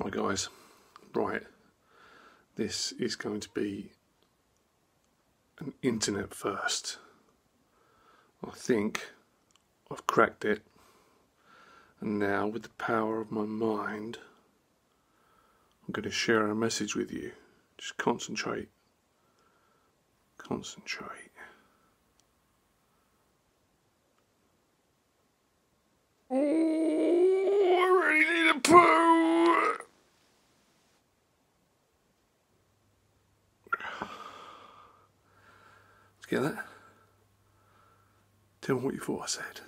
Hi guys, right, this is going to be an internet first. I think I've cracked it, and now with the power of my mind, I'm going to share a message with you. Just concentrate. Concentrate. Oh, I really need a poo! Get that. Tell me what you thought I said.